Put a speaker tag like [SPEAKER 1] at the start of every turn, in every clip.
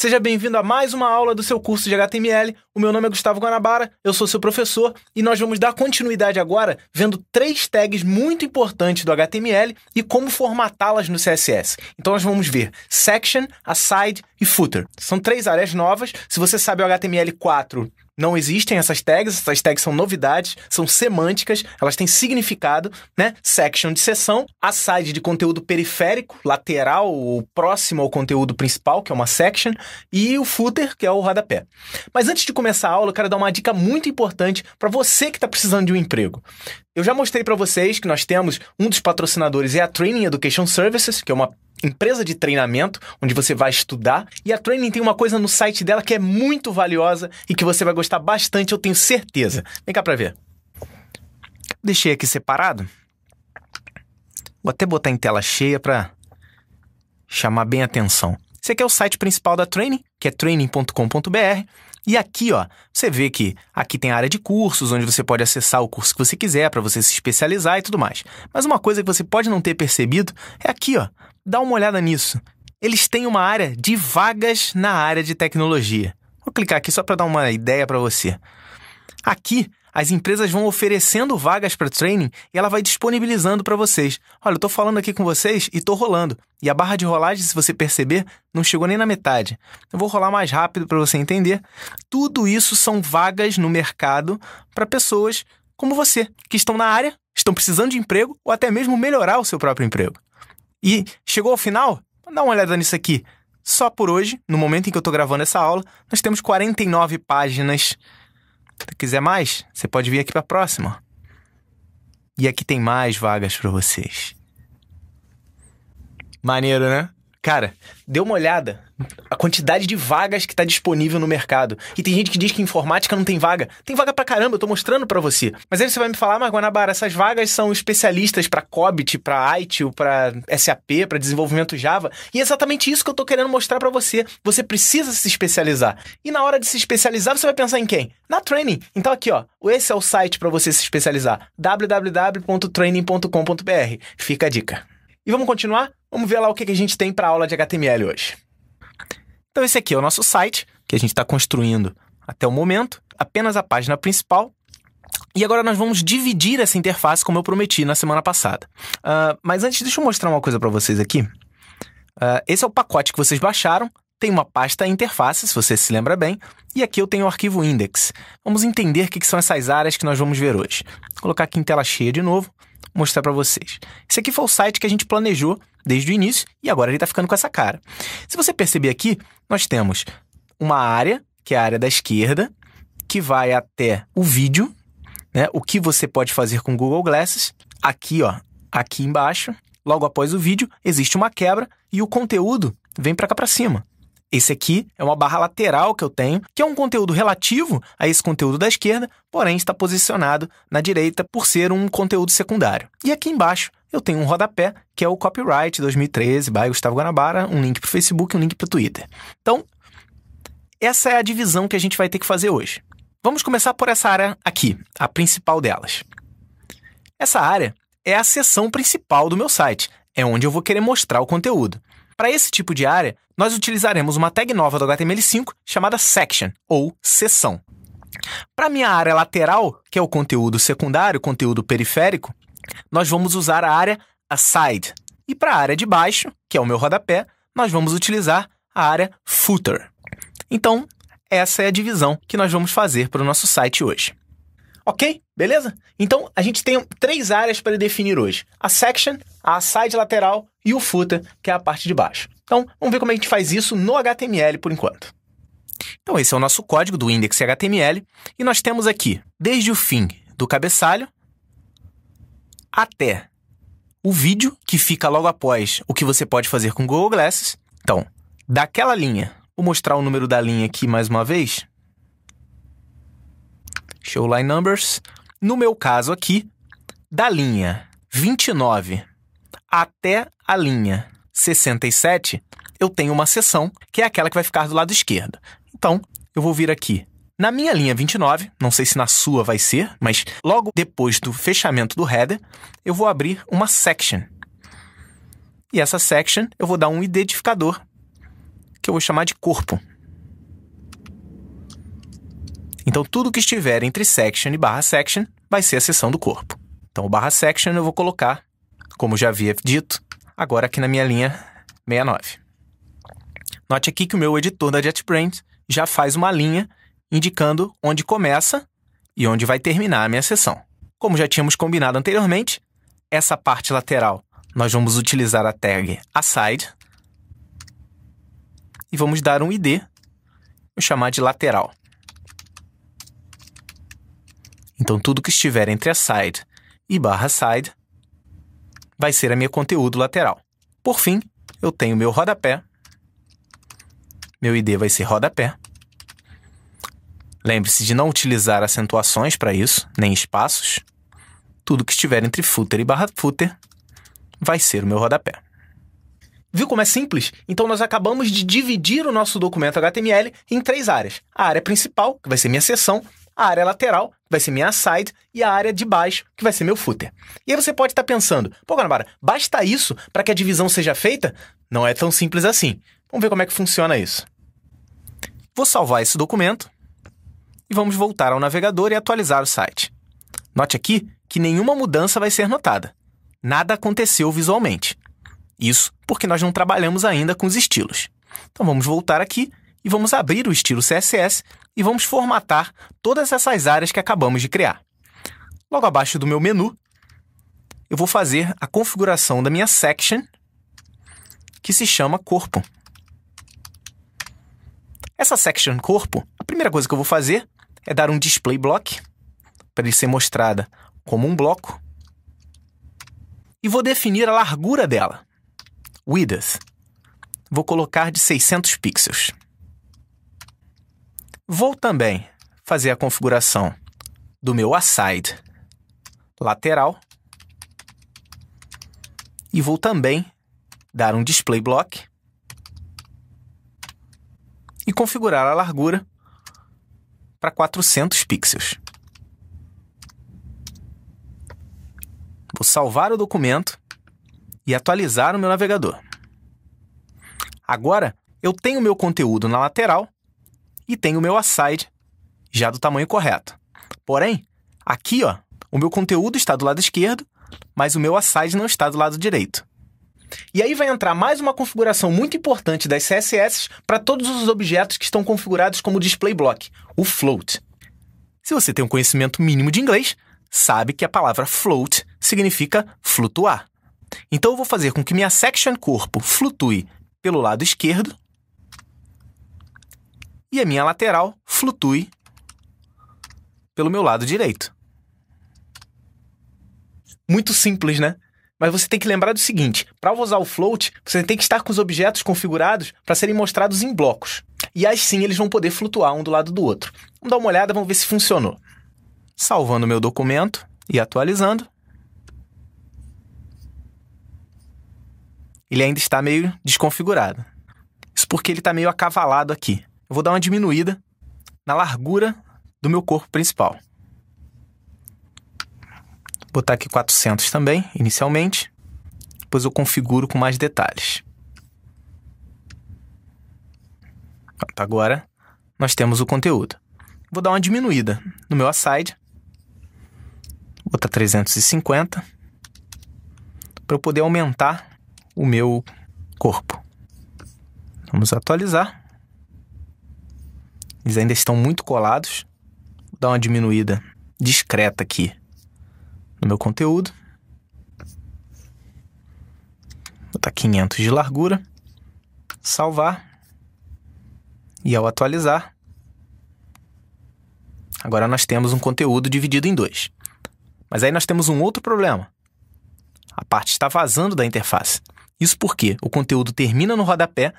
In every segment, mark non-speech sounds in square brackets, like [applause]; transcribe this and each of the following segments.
[SPEAKER 1] Seja bem-vindo a mais uma aula do seu curso de HTML. O meu nome é Gustavo Guanabara, eu sou seu professor e nós vamos dar continuidade agora vendo três tags muito importantes do HTML e como formatá-las no CSS. Então nós vamos ver section, aside e footer. São três áreas novas. Se você sabe o HTML4 não existem essas tags, essas tags são novidades, são semânticas, elas têm significado, né? Section de seção, aside de conteúdo periférico, lateral ou próximo ao conteúdo principal, que é uma section, e o footer, que é o rodapé. Mas antes de começar a aula, eu quero dar uma dica muito importante para você que está precisando de um emprego. Eu já mostrei para vocês que nós temos um dos patrocinadores é a Training Education Services, que é uma empresa de treinamento, onde você vai estudar. E a Training tem uma coisa no site dela que é muito valiosa e que você vai gostar bastante, eu tenho certeza. Vem cá para ver. Deixei aqui separado. Vou até botar em tela cheia para chamar bem a atenção. Esse aqui é o site principal da Training, que é training.com.br. E aqui, ó, você vê que aqui tem a área de cursos, onde você pode acessar o curso que você quiser para você se especializar e tudo mais. Mas uma coisa que você pode não ter percebido é aqui, ó, dá uma olhada nisso. Eles têm uma área de vagas na área de tecnologia. Vou clicar aqui só para dar uma ideia para você. Aqui, as empresas vão oferecendo vagas para training e ela vai disponibilizando para vocês. Olha, eu estou falando aqui com vocês e estou rolando. E a barra de rolagem, se você perceber, não chegou nem na metade. Eu vou rolar mais rápido para você entender. Tudo isso são vagas no mercado para pessoas como você, que estão na área, estão precisando de emprego ou até mesmo melhorar o seu próprio emprego. E chegou ao final? Dá uma olhada nisso aqui. Só por hoje, no momento em que eu estou gravando essa aula, nós temos 49 páginas. Se quiser mais, você pode vir aqui para a próxima. E aqui tem mais vagas para vocês. Maneiro, né? Cara, dê uma olhada a quantidade de vagas que está disponível no mercado. E tem gente que diz que informática não tem vaga. Tem vaga pra caramba, eu tô mostrando para você. Mas aí você vai me falar, mas Guanabara, essas vagas são especialistas para COBIT, para ITIL, para SAP, para desenvolvimento Java. E é exatamente isso que eu tô querendo mostrar para você. Você precisa se especializar. E na hora de se especializar, você vai pensar em quem? Na Training. Então aqui, ó, esse é o site para você se especializar. www.training.com.br. Fica a dica. E vamos continuar? Vamos ver lá o que a gente tem para aula de HTML hoje. Então, esse aqui é o nosso site, que a gente está construindo até o momento, apenas a página principal. E agora nós vamos dividir essa interface, como eu prometi na semana passada. Uh, mas antes, deixa eu mostrar uma coisa para vocês aqui. Uh, esse é o pacote que vocês baixaram. Tem uma pasta interface, se você se lembra bem, e aqui eu tenho o arquivo index. Vamos entender o que são essas áreas que nós vamos ver hoje. Vou colocar aqui em tela cheia de novo mostrar para vocês. Esse aqui foi o site que a gente planejou desde o início e agora ele está ficando com essa cara. Se você perceber aqui, nós temos uma área, que é a área da esquerda, que vai até o vídeo, né? O que você pode fazer com Google Glasses. Aqui, ó, aqui embaixo, logo após o vídeo, existe uma quebra e o conteúdo vem para cá para cima. Esse aqui é uma barra lateral que eu tenho, que é um conteúdo relativo a esse conteúdo da esquerda, porém está posicionado na direita por ser um conteúdo secundário. E aqui embaixo eu tenho um rodapé, que é o Copyright 2013 by Gustavo Guanabara, um link para o Facebook e um link para o Twitter. Então, essa é a divisão que a gente vai ter que fazer hoje. Vamos começar por essa área aqui, a principal delas. Essa área é a seção principal do meu site, é onde eu vou querer mostrar o conteúdo. Para esse tipo de área, nós utilizaremos uma tag nova do HTML5 chamada section ou seção. Para minha área lateral, que é o conteúdo secundário, conteúdo periférico, nós vamos usar a área aside. E para a área de baixo, que é o meu rodapé, nós vamos utilizar a área footer. Então, essa é a divisão que nós vamos fazer para o nosso site hoje. Ok? Beleza? Então, a gente tem três áreas para definir hoje: a section, a side lateral e o footer, que é a parte de baixo. Então, vamos ver como a gente faz isso no HTML por enquanto. Então, esse é o nosso código do index HTML e nós temos aqui, desde o fim do cabeçalho até o vídeo, que fica logo após o que você pode fazer com Google Glasses. Então, daquela linha, vou mostrar o número da linha aqui mais uma vez. Show line numbers. No meu caso aqui, da linha 29 até a linha 67, eu tenho uma seção que é aquela que vai ficar do lado esquerdo. Então, eu vou vir aqui na minha linha 29, não sei se na sua vai ser, mas logo depois do fechamento do header, eu vou abrir uma section. E essa section eu vou dar um identificador que eu vou chamar de corpo. Então, tudo que estiver entre section e barra section vai ser a seção do corpo. Então, o barra section eu vou colocar, como já havia dito, agora aqui na minha linha 69. Note aqui que o meu editor da JetBrains já faz uma linha indicando onde começa e onde vai terminar a minha seção. Como já tínhamos combinado anteriormente, essa parte lateral nós vamos utilizar a tag aside e vamos dar um ID, vou chamar de lateral. Então, tudo que estiver entre aside e barra side vai ser a minha conteúdo lateral. Por fim, eu tenho meu rodapé. Meu ID vai ser rodapé. Lembre-se de não utilizar acentuações para isso, nem espaços. Tudo que estiver entre footer e barra footer vai ser o meu rodapé. Viu como é simples? Então nós acabamos de dividir o nosso documento HTML em três áreas. A área principal, que vai ser minha seção, a área lateral, que vai ser minha side, e a área de baixo, que vai ser meu footer. E aí você pode estar pensando, pô, Guanabara, basta isso para que a divisão seja feita? Não é tão simples assim. Vamos ver como é que funciona isso. Vou salvar esse documento e vamos voltar ao navegador e atualizar o site. Note aqui que nenhuma mudança vai ser notada. Nada aconteceu visualmente. Isso porque nós não trabalhamos ainda com os estilos. Então vamos voltar aqui e vamos abrir o estilo CSS e vamos formatar todas essas áreas que acabamos de criar. Logo abaixo do meu menu, eu vou fazer a configuração da minha section, que se chama corpo. Essa section corpo, a primeira coisa que eu vou fazer é dar um display block para ele ser mostrada como um bloco e vou definir a largura dela. Width. Vou colocar de 600 pixels. Vou também fazer a configuração do meu aside lateral e vou também dar um display block e configurar a largura para 400 pixels. Vou salvar o documento e atualizar o meu navegador. Agora, eu tenho meu conteúdo na lateral e tenho o meu aside já do tamanho correto. Porém, aqui, ó, o meu conteúdo está do lado esquerdo, mas o meu aside não está do lado direito. E aí vai entrar mais uma configuração muito importante das CSS para todos os objetos que estão configurados como display block, o float. Se você tem um conhecimento mínimo de inglês, sabe que a palavra float significa flutuar. Então eu vou fazer com que minha section corpo flutue pelo lado esquerdo e a minha lateral flutue pelo meu lado direito. Muito simples, né? Mas você tem que lembrar do seguinte: para usar o float, você tem que estar com os objetos configurados para serem mostrados em blocos. E assim eles vão poder flutuar um do lado do outro. Vamos dar uma olhada, vamos ver se funcionou. Salvando meu documento e atualizando. Ele ainda está meio desconfigurado. Isso porque ele está meio acavalado aqui. Eu vou dar uma diminuída na largura do meu corpo principal. Botar aqui 400 também, inicialmente. Depois eu configuro com mais detalhes. Pronto, agora nós temos o conteúdo. Vou dar uma diminuída no meu aside. Vou botar 350 para eu poder aumentar o meu corpo. Vamos atualizar. Eles ainda estão muito colados. Vou dar uma diminuída discreta aqui no meu conteúdo. Vou botar 500 de largura. Salvar. E ao atualizar, agora nós temos um conteúdo dividido em dois. Mas aí nós temos um outro problema. A parte está vazando da interface. Isso porque o conteúdo termina no rodapé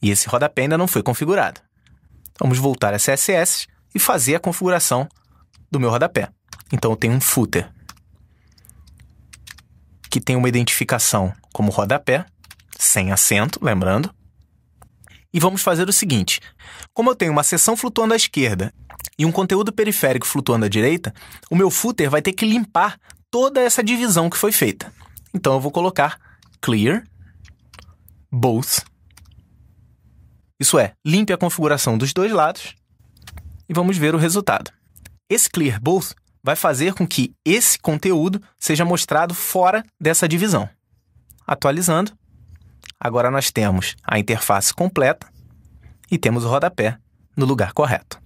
[SPEAKER 1] e esse rodapé ainda não foi configurado. Vamos voltar a CSS e fazer a configuração do meu rodapé. Então eu tenho um footer que tem uma identificação como rodapé, sem acento, lembrando. E vamos fazer o seguinte: como eu tenho uma seção flutuando à esquerda e um conteúdo periférico flutuando à direita, o meu footer vai ter que limpar toda essa divisão que foi feita. Então eu vou colocar clear both. Isso é, limpe a configuração dos dois lados e vamos ver o resultado. Esse Clear Both vai fazer com que esse conteúdo seja mostrado fora dessa divisão. Atualizando, agora nós temos a interface completa e temos o rodapé no lugar correto.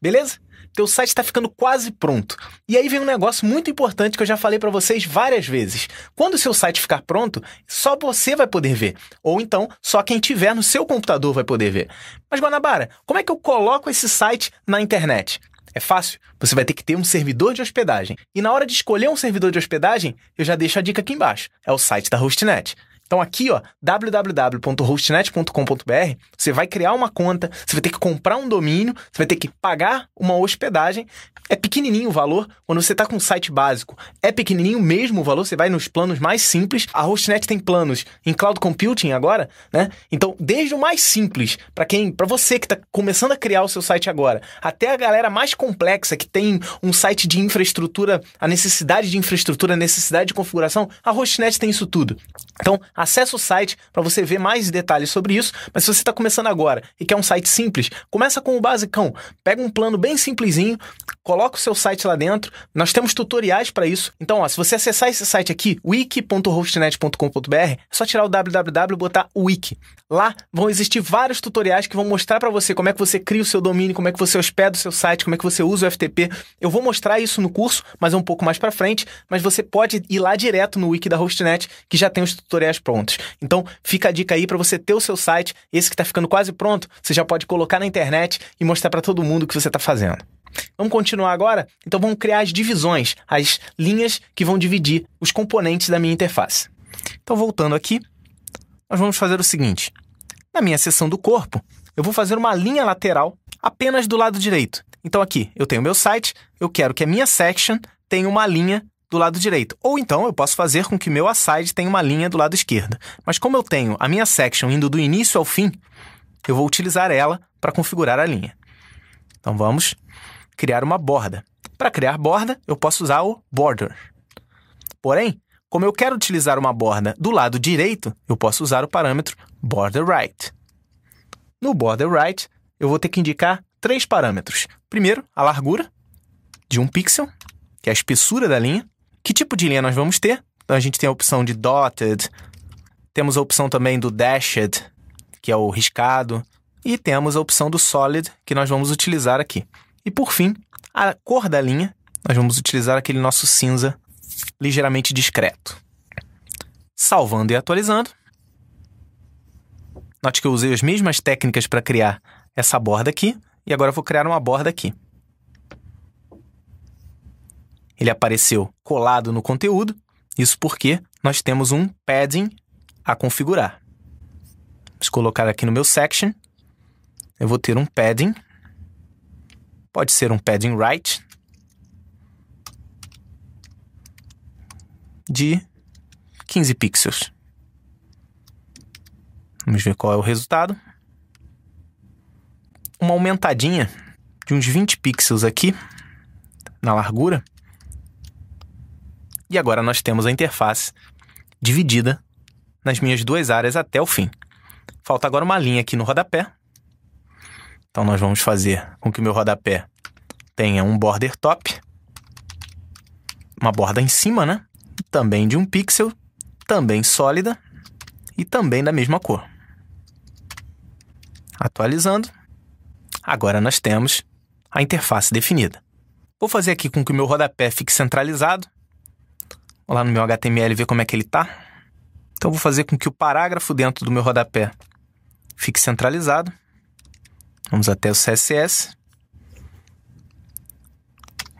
[SPEAKER 1] Beleza? Teu site está ficando quase pronto. E aí vem um negócio muito importante que eu já falei para vocês várias vezes. Quando o seu site ficar pronto, só você vai poder ver. Ou então, só quem tiver no seu computador vai poder ver. Mas, Guanabara, como é que eu coloco esse site na internet? É fácil. Você vai ter que ter um servidor de hospedagem. E na hora de escolher um servidor de hospedagem, eu já deixo a dica aqui embaixo. É o site da Hostnet. Então aqui, ó, www.hostnet.com.br, você vai criar uma conta, você vai ter que comprar um domínio, você vai ter que pagar uma hospedagem. É pequenininho o valor quando você está com um site básico. É pequenininho mesmo o valor, você vai nos planos mais simples. A Hostnet tem planos em cloud computing agora, né? Então, desde o mais simples, para quem, para você que está começando a criar o seu site agora, até a galera mais complexa que tem um site de infraestrutura, a necessidade de infraestrutura, a necessidade de configuração, a Hostnet tem isso tudo. Então, acesse o site para você ver mais detalhes sobre isso. Mas se você está começando agora e quer um site simples, começa com o basicão. Pega um plano bem simplesinho, coloca o seu site lá dentro. Nós temos tutoriais para isso. Então, ó, se você acessar esse site aqui, wiki.hostnet.com.br, é só tirar o www e botar wiki. Lá vão existir vários tutoriais que vão mostrar para você como é que você cria o seu domínio, como é que você hospeda o seu site, como é que você usa o FTP. Eu vou mostrar isso no curso, mas é um pouco mais para frente, mas você pode ir lá direto no wiki da Hostnet, que já tem os tutoriais prontos. Então, fica a dica aí para você ter o seu site, esse que está ficando quase pronto, você já pode colocar na internet e mostrar para todo mundo o que você está fazendo. Vamos continuar agora? Então vamos criar as divisões, as linhas que vão dividir os componentes da minha interface. Então voltando aqui, nós vamos fazer o seguinte. Na minha seção do corpo, eu vou fazer uma linha lateral apenas do lado direito. Então aqui, eu tenho meu site, eu quero que a minha section tenha uma linha do lado direito. Ou então eu posso fazer com que meu aside tenha uma linha do lado esquerdo. Mas como eu tenho a minha section indo do início ao fim, eu vou utilizar ela para configurar a linha. Então vamos criar uma borda. Para criar borda, eu posso usar o border. Porém, como eu quero utilizar uma borda do lado direito, eu posso usar o parâmetro border right. No border right, eu vou ter que indicar três parâmetros. Primeiro, a largura de um pixel, que é a espessura da linha. Que tipo de linha nós vamos ter? Então a gente tem a opção de dotted, temos a opção também do dashed, que é o riscado, e temos a opção do solid, que nós vamos utilizar aqui. E por fim, a cor da linha, nós vamos utilizar aquele nosso cinza ligeiramente discreto. Salvando e atualizando. Note que eu usei as mesmas técnicas para criar essa borda aqui, e agora eu vou criar uma borda aqui. Ele apareceu colado no conteúdo, isso porque nós temos um padding a configurar. Vamos colocar aqui no meu section. Eu vou ter um padding. Pode ser um padding right. De 15 pixels. Vamos ver qual é o resultado. Uma aumentadinha de uns 20 pixels aqui na largura. E agora nós temos a interface dividida nas minhas duas áreas até o fim. Falta agora uma linha aqui no rodapé. Então nós vamos fazer com que o meu rodapé tenha um border top, uma borda em cima, né? Também de um pixel, também sólida e também da mesma cor. Atualizando. Agora nós temos a interface definida. Vou fazer aqui com que o meu rodapé fique centralizado. Lá no meu HTML ver como é que ele está. Então vou fazer com que o parágrafo dentro do meu rodapé fique centralizado. Vamos até o CSS.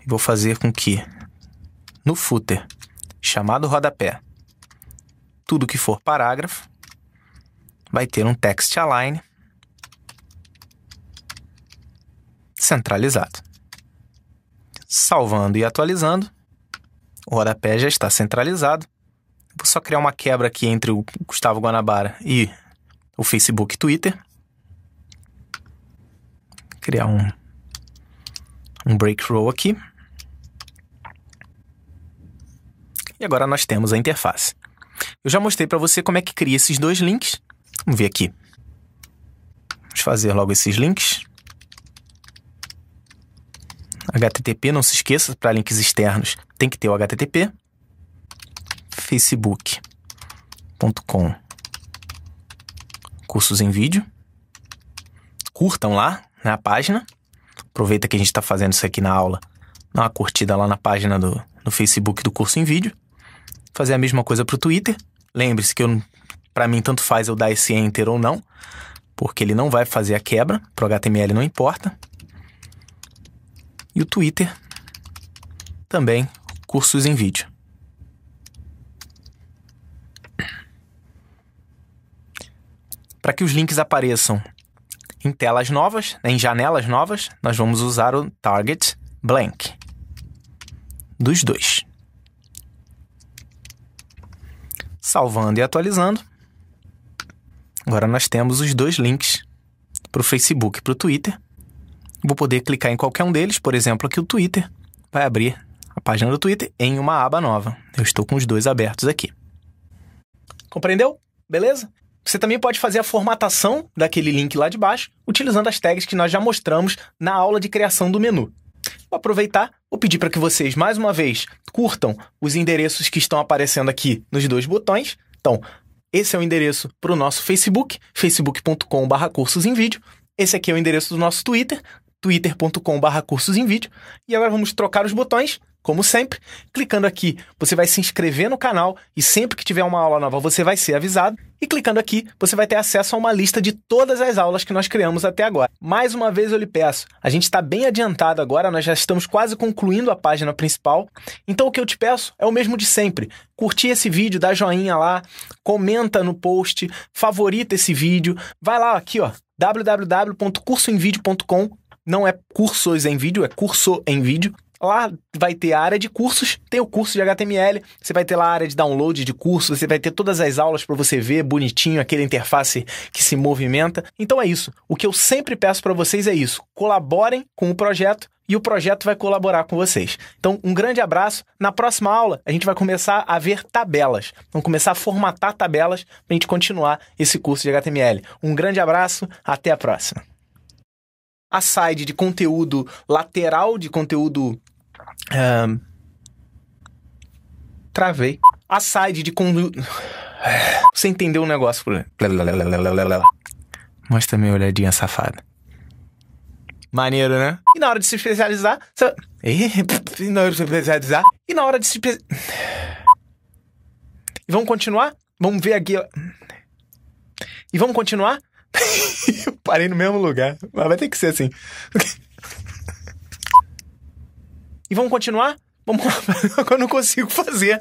[SPEAKER 1] E vou fazer com que no footer chamado rodapé, tudo que for parágrafo vai ter um text align centralizado. Salvando e atualizando, o rodapé já está centralizado. Vou só criar uma quebra aqui entre o Gustavo Guanabara e o Facebook e Twitter. Criar um, um break row aqui. E agora nós temos a interface. Eu já mostrei para você como é que cria esses dois links. Vamos ver aqui. Vamos fazer logo esses links. HTTP, não se esqueça, para links externos tem que ter o HTTP. facebook.com cursos em vídeo. Curtam lá na página. Aproveita que a gente está fazendo isso aqui na aula. Dá uma curtida lá na página do, do Facebook do curso em vídeo. Fazer a mesma coisa para o Twitter. Lembre-se que para mim tanto faz eu dar esse enter ou não, porque ele não vai fazer a quebra, para o HTML não importa. E o Twitter também, cursos em vídeo. Para que os links apareçam em telas novas, né, em janelas novas, nós vamos usar o target blank dos dois. Salvando e atualizando. Agora nós temos os dois links para o Facebook e para o Twitter. Vou poder clicar em qualquer um deles, por exemplo, aqui o Twitter vai abrir a página do Twitter em uma aba nova. Eu estou com os dois abertos aqui. Compreendeu? Beleza? Você também pode fazer a formatação daquele link lá de baixo utilizando as tags que nós já mostramos na aula de criação do menu. Vou aproveitar, vou pedir para que vocês, mais uma vez, curtam os endereços que estão aparecendo aqui nos dois botões. Então, esse é o endereço para o nosso Facebook, facebook.com.br cursos em vídeo. Esse aqui é o endereço do nosso Twitter, twitter.com.br cursos em vídeo. E agora vamos trocar os botões como sempre, clicando aqui, você vai se inscrever no canal e sempre que tiver uma aula nova você vai ser avisado. E clicando aqui, você vai ter acesso a uma lista de todas as aulas que nós criamos até agora. Mais uma vez eu lhe peço, a gente está bem adiantado agora, nós já estamos quase concluindo a página principal. Então o que eu te peço é o mesmo de sempre. Curtir esse vídeo, dá joinha lá, comenta no post, favorita esse vídeo. Vai lá aqui, ó, www.cursoemvideo.com não é cursos em vídeo, é curso em vídeo. Lá vai ter a área de cursos, tem o curso de HTML, você vai ter lá a área de download de cursos, você vai ter todas as aulas para você ver bonitinho, aquela interface que se movimenta. Então é isso. O que eu sempre peço para vocês é isso: colaborem com o projeto e o projeto vai colaborar com vocês. Então, um grande abraço. Na próxima aula, a gente vai começar a ver tabelas. Vamos começar a formatar tabelas para a gente continuar esse curso de HTML. Um grande abraço, até a próxima a side de conteúdo lateral, de conteúdo. Um, travei. A side de conteúdo. [sighs] Você entendeu o negócio? Mostra minha olhadinha safada. Maneiro, né? E na hora de se especializar. Você... [laughs] E na hora de se especializar. E na hora de se. E vamos continuar? Vamos ver aqui. E vamos continuar? Eu [laughs] parei no mesmo lugar. Mas vai ter que ser assim. e vamos continuar? Vamos lá, [laughs] eu não consigo fazer.